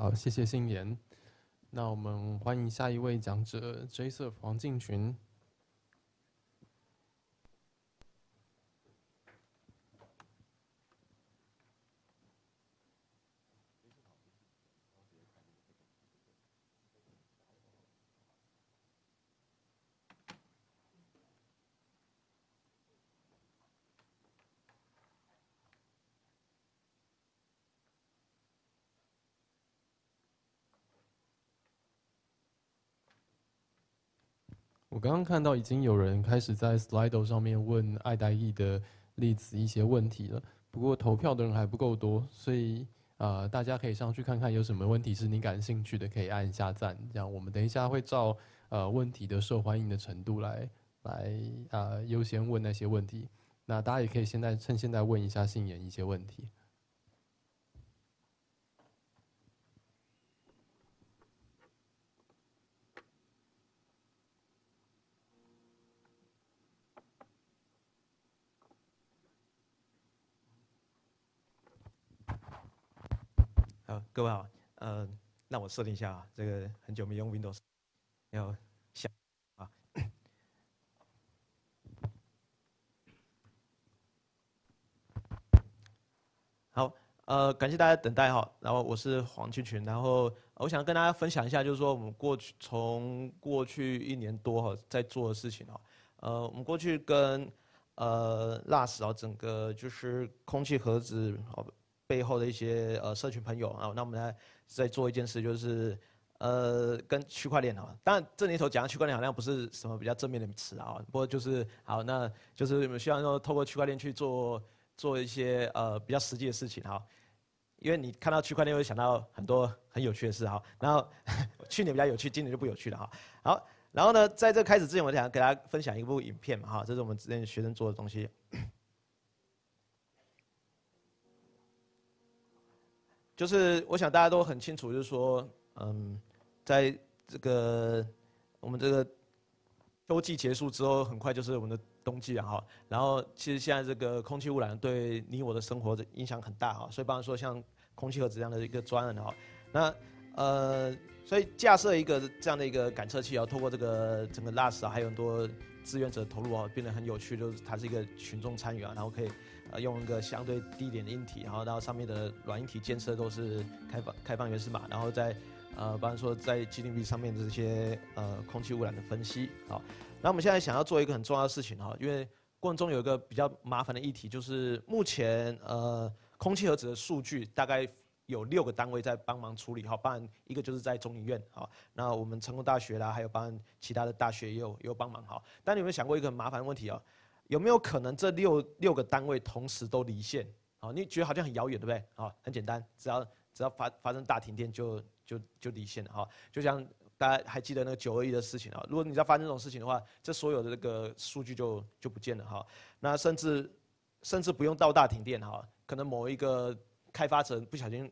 好，谢谢新言。那我们欢迎下一位讲者，Joseph 黄敬群。我刚刚看到已经有人开始在 Slido 上面问爱戴义的例子一些问题了，不过投票的人还不够多，所以呃大家可以上去看看有什么问题是你感兴趣的，可以按一下赞。这样我们等一下会照呃问题的受欢迎的程度来来啊优先问那些问题。那大家也可以现在趁现在问一下信言一些问题。好，各位好，呃，让我设定一下啊，这个很久没用 Windows，要下啊。好，呃，感谢大家等待哈，然后我是黄俊群，然后我想跟大家分享一下，就是说我们过去从过去一年多哈在做的事情哦，呃，我们过去跟呃 Last 啊整个就是空气盒子哦。背后的一些呃社群朋友啊，那我们来再做一件事，就是呃跟区块链啊，当然这里头讲区块链好像不是什么比较正面的词啊，不过就是好，那就是我们希望说透过区块链去做做一些呃比较实际的事情哈，因为你看到区块链会想到很多很有趣的事哈，然后 去年比较有趣，今年就不有趣了哈。好，然后呢，在这开始之前，我想给大家分享一部影片嘛哈，这是我们之前学生做的东西。就是我想大家都很清楚，就是说，嗯，在这个我们这个秋季结束之后，很快就是我们的冬季了哈。然后其实现在这个空气污染对你我的生活的影响很大哈。所以，比方说像空气盒子这样的一个专案哈，那呃，所以架设一个这样的一个感测器啊，透过这个整个 LAS 啊，还有很多志愿者投入啊，变得很有趣，就是它是一个群众参与啊，然后可以。呃，用一个相对低一点的硬体，然后到上面的软硬体建设都是开放开放原始码，然后在呃，比方说在 GDP 上面的这些呃空气污染的分析，好，那我们现在想要做一个很重要的事情哈，因为过程中有一个比较麻烦的议题，就是目前呃空气盒子的数据大概有六个单位在帮忙处理，好，当然一个就是在中医院，好，那我们成功大学啦，还有帮其他的大学也有也有帮忙，好，但你有没有想过一个很麻烦的问题啊？有没有可能这六六个单位同时都离线？好，你觉得好像很遥远，对不对？好，很简单，只要只要发发生大停电就就就离线了。哈，就像大家还记得那个九二一的事情啊，如果你要发生这种事情的话，这所有的这个数据就就不见了。哈，那甚至甚至不用到大停电，哈，可能某一个开发者不小心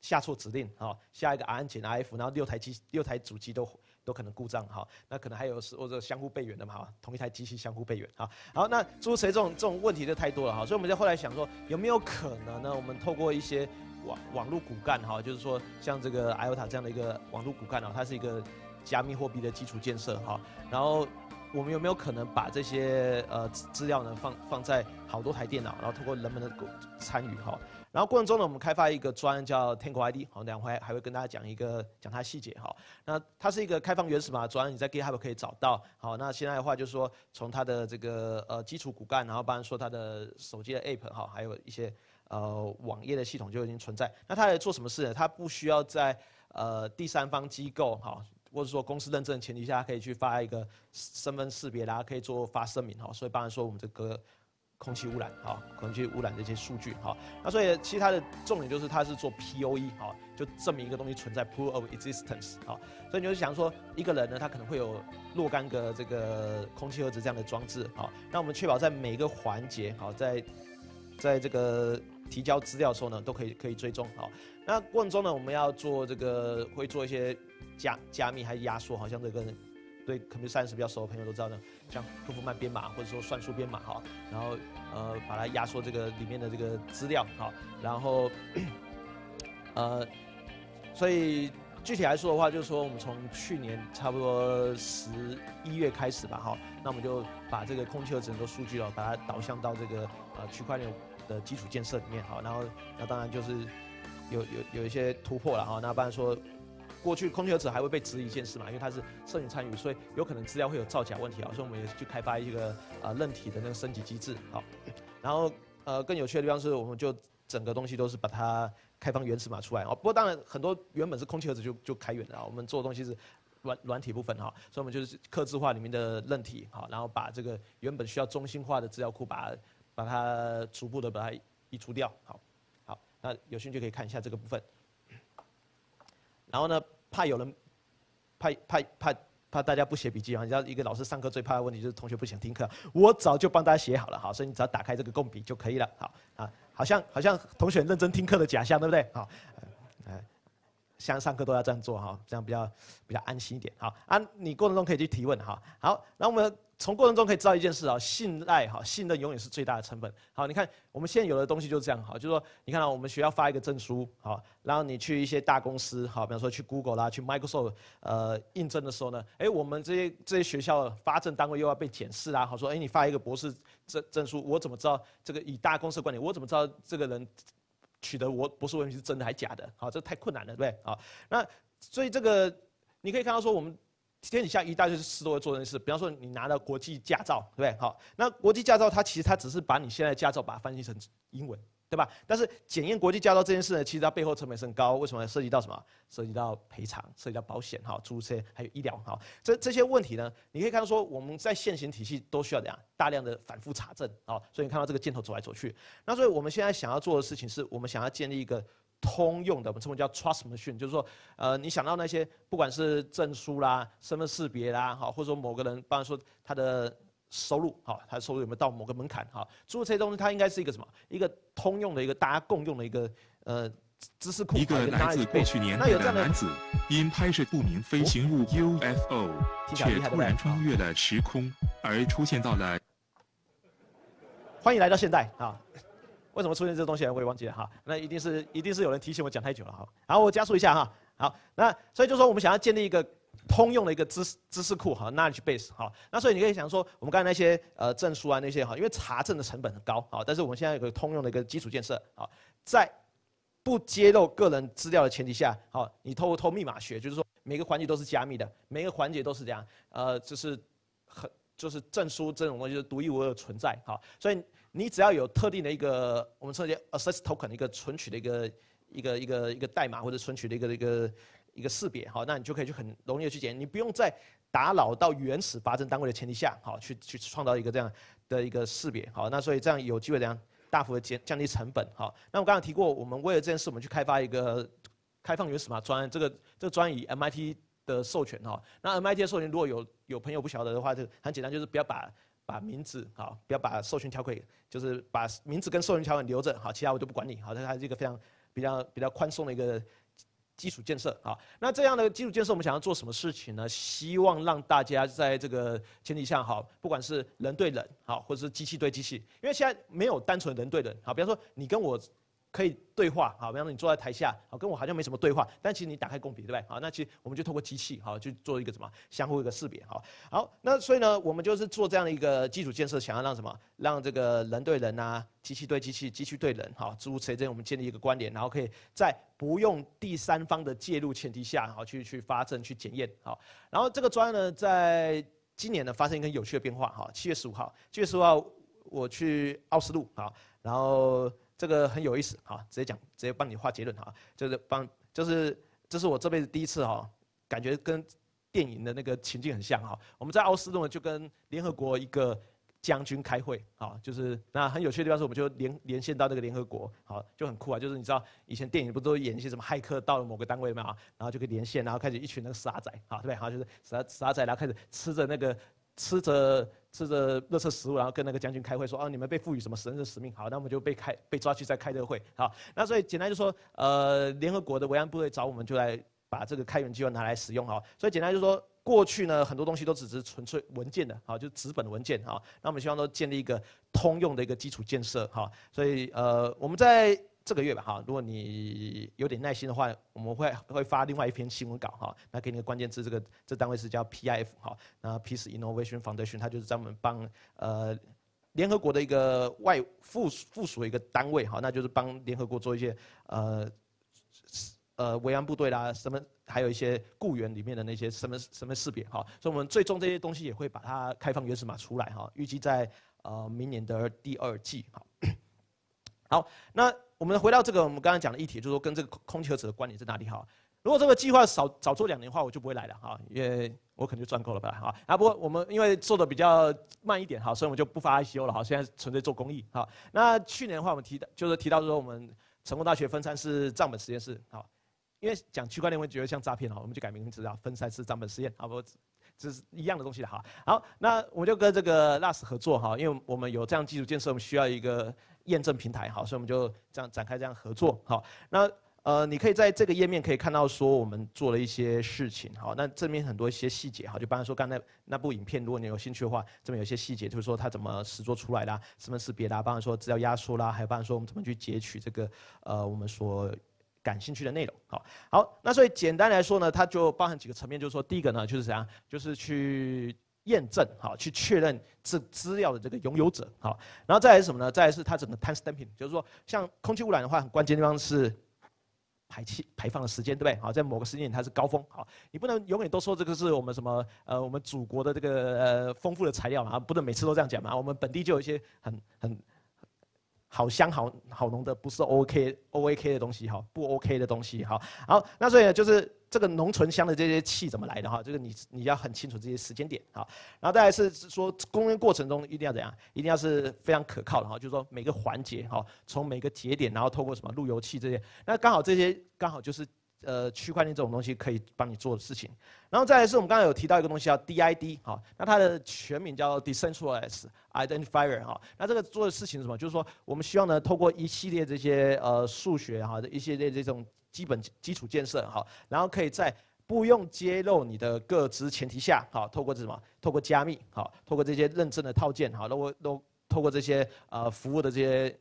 下错指令，哈，下一个 R N 减 RF，然后六台机六台主机都。都可能故障哈，那可能还有是或者相互备援的嘛哈，同一台机器相互备援哈。好，那诸如此类这种这种问题就太多了哈，所以我们在后来想说，有没有可能呢？我们透过一些网网络骨干哈，就是说像这个 IOTA 这样的一个网络骨干啊，它是一个加密货币的基础建设哈。然后我们有没有可能把这些呃资料呢放放在好多台电脑，然后通过人们的参与哈？然后过程中呢，我们开发一个专叫 Tango ID，好，等会还会跟大家讲一个讲它细节哈。那它是一个开放原始码专，你在 GitHub 可以找到。好，那现在的话就是说，从它的这个呃基础骨干，然后包含说它的手机的 App 哈，还有一些呃网页的系统就已经存在。那它来做什么事呢？它不需要在呃第三方机构哈，或者说公司认证的前提下，可以去发一个身份识别啦，可以做发声明哈。所以包含说我们这个。空气污染，哈，空气污染这些数据，哈，那所以其他的重点就是它是做 POE，哈，就证明一个东西存在 proof of existence，好，所以你就想说一个人呢，他可能会有若干个这个空气盒子这样的装置，好，那我们确保在每个环节，好，在在这个提交资料的时候呢，都可以可以追踪，好，那过程中呢，我们要做这个会做一些加加密还是压缩，好像这个。对 computer science 比较熟的朋友都知道呢，像科夫曼编码或者说算术编码哈，然后呃把它压缩这个里面的这个资料哈，然后呃所以具体来说的话，就是说我们从去年差不多十一月开始吧，哈，那我们就把这个空气和整个数据哦，把它导向到这个呃区块链的基础建设里面，哈，然后那当然就是有有有一些突破了，哈，那不然说。过去空气盒子还会被质疑一件事嘛，因为它是社群参与，所以有可能资料会有造假问题啊，所以我们也去开发一个呃韧体的那个升级机制，好，然后呃更有趣的地方是，我们就整个东西都是把它开放原始码出来哦。不过当然很多原本是空气盒子就就开源的啊，我们做的东西是软软体部分哈，所以我们就是刻字化里面的韧体好，然后把这个原本需要中心化的资料库把它把它逐步的把它移除掉，好，好，那有兴趣可以看一下这个部分。然后呢，怕有人，怕怕怕怕大家不写笔记啊！你知道一个老师上课最怕的问题就是同学不想听课。我早就帮大家写好了，好，所以你只要打开这个共笔就可以了，好啊，好像好像同学认真听课的假象，对不对？好，呃，像上课都要这样做哈，这样比较比较安心一点。好啊，你过程中可以去提问哈。好，那我们。从过程中可以知道一件事啊，信赖哈，信任永远是最大的成本。好，你看我们现在有的东西就是这样哈，就是说，你看到我们学校发一个证书，好，然后你去一些大公司，好，比方说去 Google 啦，去 Microsoft，呃，应征的时候呢，哎，我们这些这些学校发证单位又要被检视啦，好说，哎，你发一个博士证证书，我怎么知道这个以大公司的观点，我怎么知道这个人取得我博士文凭是真的还是假的？好，这太困难了，对不对？好，那所以这个你可以看到说我们。天底下一大堆事都会做这件事，比方说你拿到国际驾照，对不对？好，那国际驾照它其实它只是把你现在的驾照把它翻译成英文，对吧？但是检验国际驾照这件事呢，其实它背后成本是很高。为什么？涉及到什么？涉及到赔偿，涉及到保险，哈，诸如这些，还有医疗，哈，这这些问题呢，你可以看到说我们在现行体系都需要怎样大量的反复查证，啊，所以你看到这个箭头走来走去。那所以我们现在想要做的事情是，我们想要建立一个。通用的，我们称为叫 trust machine，就是说，呃，你想到那些不管是证书啦、身份识别啦，好，或者说某个人，比方说他的收入，好，他的收入有没有到某个门槛，好，诸如这些东西，它应该是一个什么？一个通用的一个大家共用的一个呃知识库。一个来自过去年代的男子，因拍摄不明飞行物 UFO，却突然穿越了时空，而出现到了。欢迎来到现代啊！为什么出现这个东西我也忘记了哈。那一定是一定是有人提醒我讲太久了哈。然后我加速一下哈。好，那所以就说我们想要建立一个通用的一个知识知识库哈，knowledge base 哈。那所以你可以想说，我们刚才那些呃证书啊那些哈，因为查证的成本很高啊，但是我们现在有个通用的一个基础建设啊，在不揭露个人资料的前提下，好，你透过透密码学，就是说每个环节都是加密的，每个环节都是这样，呃，就是很就是证书这种东西是独一无二存在哈，所以。你只要有特定的一个我们称为 access token 的一个存取的一个一个一个一个代码或者存取的一个一个一个识别，好，那你就可以去很容易的去检，你不用在打扰到原始发证单位的前提下，好，去去创造一个这样的一个识别，好，那所以这样有机会怎样大幅的减降低成本，好，那我刚刚提过，我们为了这件事，我们去开发一个开放原始码专，这个这个专以 MIT 的授权哈，那 MIT 的授权如果有有朋友不晓得的话，就很简单，就是不要把。把名字好，不要把授权条款，就是把名字跟授权条款留着好，其他我就不管你好，这还是一个非常比较比较宽松的一个基础建设好。那这样的基础建设，我们想要做什么事情呢？希望让大家在这个前提下好，不管是人对人好，或者是机器对机器，因为现在没有单纯人对人好，比方说你跟我。可以对话，好，比方说你坐在台下，好，跟我好像没什么对话，但其实你打开共笔，对不对？好，那其实我们就透过机器，好，去做一个什么相互一个识别，好，好，那所以呢，我们就是做这样的一个基础建设，想要让什么，让这个人对人啊，机器对机器，机器对人，好，诸如此类，我们建立一个关联，然后可以在不用第三方的介入前提下，好，去去发证去检验，好，然后这个专呢，在今年呢发生一个有趣的变化，哈，七月十五号，七月十五号我去奥斯陆，好，然后。这个很有意思，好，直接讲，直接帮你画结论哈，就是帮，就是这是我这辈子第一次哈，感觉跟电影的那个情境很像哈。我们在奥斯陆就跟联合国一个将军开会，好，就是那很有趣的地方是，我们就连连线到那个联合国，好，就很酷啊，就是你知道以前电影不都演一些什么骇客到了某个单位嘛，然后就可以连线，然后开始一群那个傻仔，好，对不对？好，就是傻傻仔，然后开始吃着那个。吃着吃着热色食物，然后跟那个将军开会说：“哦，你们被赋予什么神圣使命？好，那我们就被开被抓去再开这个会。好，那所以简单就说，呃，联合国的维安部队找我们，就来把这个开源计划拿来使用。好，所以简单就说，过去呢很多东西都只是纯粹文件的，好，就纸本文件。好，那我们希望都建立一个通用的一个基础建设。好，所以呃我们在这个月吧，哈，如果你有点耐心的话，我们会会发另外一篇新闻稿，哈，那给你个关键字，这个这单位是叫 PIF，哈，那 Peace Innovation Foundation，它就是专门帮呃联合国的一个外附附属的一个单位，哈，那就是帮联合国做一些呃呃维安部队啦，什么还有一些雇员里面的那些什么什么识别，哈，所以我们最终这些东西也会把它开放原始码出来，哈，预计在呃明年的第二季，哈。好，那我们回到这个我们刚才讲的议题，就是说跟这个空气盒子的关联在哪里哈？如果这个计划少早做两年的话，我就不会来了哈，因为我可能就赚够了吧哈。啊，不过我们因为做的比较慢一点哈，所以我们就不发 ICO 了哈，现在纯粹做公益哈。那去年的话，我们提的就是提到说我们成功大学分散式账本实验室哈，因为讲区块链会觉得像诈骗哈，我们就改名字啊，分散式账本实验，好不？这是一样的东西的哈。好，那我就跟这个 LAS 合作哈，因为我们有这样基础建设，我们需要一个。验证平台好，所以我们就这样展开这样合作好。那呃，你可以在这个页面可以看到说我们做了一些事情好。那这边很多一些细节哈，就比方说刚才那部影片，如果你有兴趣的话，这边有一些细节，就是说它怎么实做出来的，什么识别啦，包括说资料压缩啦，还有包括说我们怎么去截取这个呃我们所感兴趣的内容好。好，那所以简单来说呢，它就包含几个层面，就是说第一个呢就是怎样，就是去。验证好，去确认这资料的这个拥有者好，然后再来是什么呢？再来是它整个 time stamping，就是说像空气污染的话，很关键地方是排气排放的时间，对不对？好，在某个时间点它是高峰，好，你不能永远都说这个是我们什么呃我们祖国的这个呃丰富的材料嘛，不能每次都这样讲嘛。我们本地就有一些很很好香好好浓的，不是 OK O A K 的东西哈，不 OK 的东西哈。好，那所以就是。这个浓醇香的这些气怎么来的哈？这个你你要很清楚这些时间点哈。然后再来是说供应过程中一定要怎样？一定要是非常可靠的哈。就是说每个环节哈，从每个节点，然后透过什么路由器这些，那刚好这些刚好就是呃区块链这种东西可以帮你做的事情。然后再来是我们刚才有提到一个东西叫 DID 哈，那它的全名叫 Decentralized Identifier 哈。那这个做的事情是什么？就是说我们希望呢透过一系列这些呃数学哈的一系列这种。基本基础建设哈，然后可以在不用揭露你的个资前提下，好，透过什么？透过加密，好，透过这些认证的套件，好，透过都透过这些呃服务的这些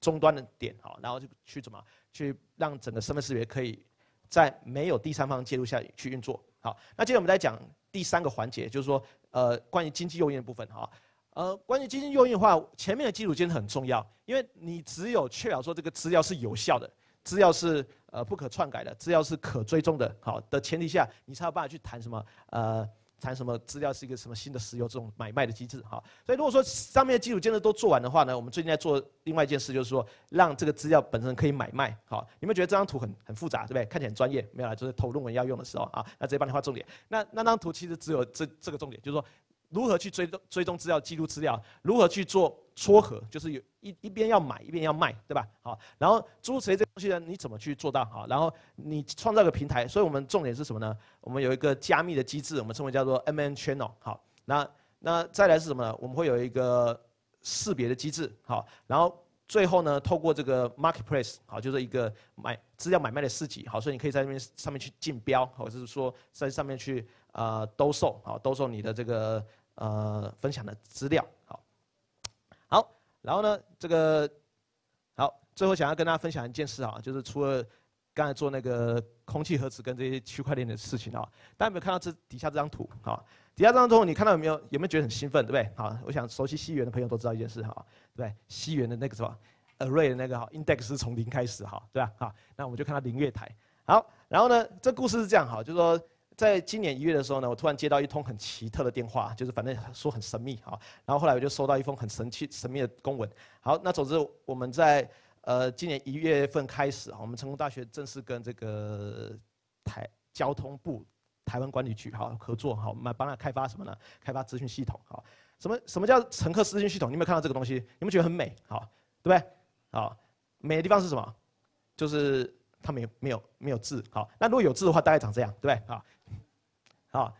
终端的点，好，然后就去怎么去让整个身份识别可以在没有第三方介入下去运作，好。那接着我们再讲第三个环节，就是说呃关于经济诱因的部分，哈，呃关于经济诱因的话，前面的基础建设很重要，因为你只有确保说这个资料是有效的。资料是呃不可篡改的，资料是可追踪的，好的前提下，你才有办法去谈什么呃谈什么资料是一个什么新的石油这种买卖的机制，哈，所以如果说上面的基础建设都做完的话呢，我们最近在做另外一件事，就是说让这个资料本身可以买卖，好，你们觉得这张图很很复杂，对不对？看起来很专业，没有啦，就是投论文要用的时候啊，那直接帮你画重点。那那张图其实只有这这个重点，就是说。如何去追踪追踪资料、记录资料？如何去做撮合？就是有一一边要买，一边要卖，对吧？好，然后诸如此类这东西呢，你怎么去做到？好，然后你创造个平台。所以我们重点是什么呢？我们有一个加密的机制，我们称为叫做 MN Channel。好，那那再来是什么呢？我们会有一个识别的机制。好，然后最后呢，透过这个 Marketplace，好，就是一个买资料买卖的市集。好，所以你可以在那边上面去竞标，或者是说在上面去呃兜售，好，兜售你的这个。呃，分享的资料，好，好，然后呢，这个好，最后想要跟大家分享一件事啊，就是除了刚才做那个空气盒子跟这些区块链的事情啊，大家有没有看到这底下这张图？好，底下这张图你看到有没有？有没有觉得很兴奋？对不对？好，我想熟悉西元的朋友都知道一件事哈，对？西元的那个什么 array 的那个哈 index 是从零开始哈，对吧？好，那我们就看到零月台。好，然后呢，这故事是这样哈，就是说。在今年一月的时候呢，我突然接到一通很奇特的电话，就是反正说很神秘哈。然后后来我就收到一封很神奇、神秘的公文。好，那总之我们在呃今年一月份开始啊，我们成功大学正式跟这个台交通部台湾管理局哈合作哈，我们帮他开发什么呢？开发资讯系统哈。什么什么叫乘客资讯系统？你有没有看到这个东西？你们觉得很美？好，对不对？好，美的地方是什么？就是它没有没有没有字。好，那如果有字的话，大概长这样，对不对？好。啊，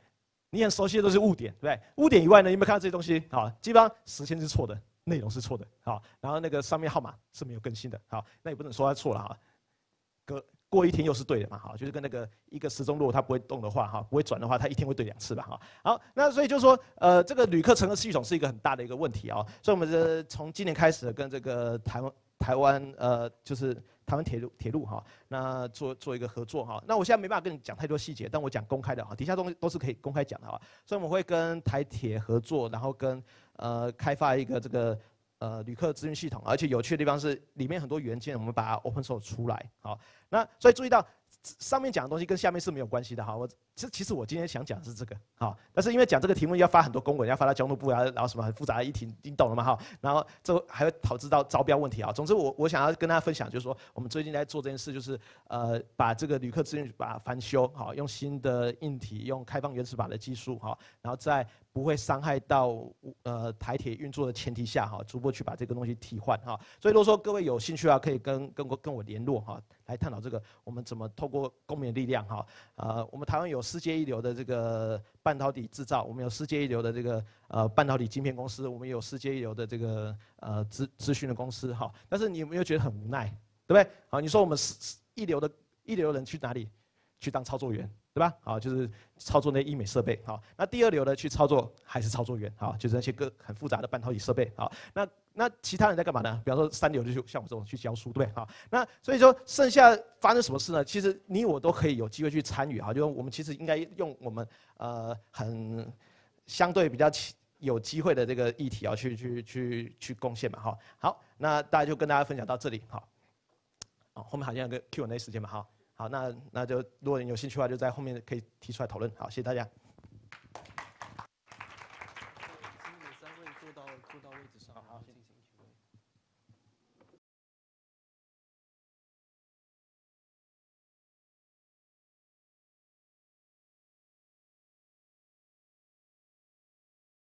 你很熟悉的都是误点，对不对？误点以外呢，有没有看到这些东西？好，基本上时间是错的，内容是错的，好，然后那个上面号码是没有更新的，好，那也不能说它错了哈，隔过一天又是对的嘛，好，就是跟那个一个时钟如果它不会动的话，哈，不会转的话，它一天会对两次吧，哈，好，那所以就是说，呃，这个旅客乘客系统是一个很大的一个问题啊，所以我们这从今年开始跟这个台湾台湾呃就是台湾铁路铁路哈，那做做一个合作哈。那我现在没办法跟你讲太多细节，但我讲公开的哈，底下东西都是可以公开讲的哈。所以我们会跟台铁合作，然后跟呃开发一个这个呃旅客资讯系统，而且有趣的地方是里面很多元件我们把它 open source 出来好。那所以注意到。上面讲的东西跟下面是没有关系的哈，我其其实我今天想讲的是这个哈，但是因为讲这个题目要发很多公文，要发到交通部啊，然后什么很复杂的议题，你懂了吗哈？然后这还会导致到招标问题啊。总之我我想要跟大家分享，就是说我们最近在做这件事，就是呃把这个旅客资讯把它翻修好，用新的硬体，用开放原始码的技术哈，然后在不会伤害到呃台铁运作的前提下哈，逐步去把这个东西替换哈。所以如果说各位有兴趣啊，可以跟跟我跟我联络哈。来探讨这个，我们怎么透过公民力量哈，呃，我们台湾有世界一流的这个半导体制造，我们有世界一流的这个呃半导体晶片公司，我们有世界一流的这个呃资资讯的公司哈，但是你有没有觉得很无奈，对不对？好，你说我们是一流的一流人去哪里去当操作员？对吧？好，就是操作那医美设备。好，那第二流的去操作还是操作员。好，就是那些个很复杂的半导体设备。好，那那其他人在干嘛呢？比方说三流的就像我这种去教书，对不对？好，那所以说剩下发生什么事呢？其实你我都可以有机会去参与。好，就是我们其实应该用我们呃很相对比较有机会的这个议题啊，去去去去贡献嘛。哈，好，那大家就跟大家分享到这里。好，好，后面好像有个 Q&A 时间嘛。哈。好，那那就如果你有兴趣的话，就在后面可以提出来讨论。好，谢谢大家。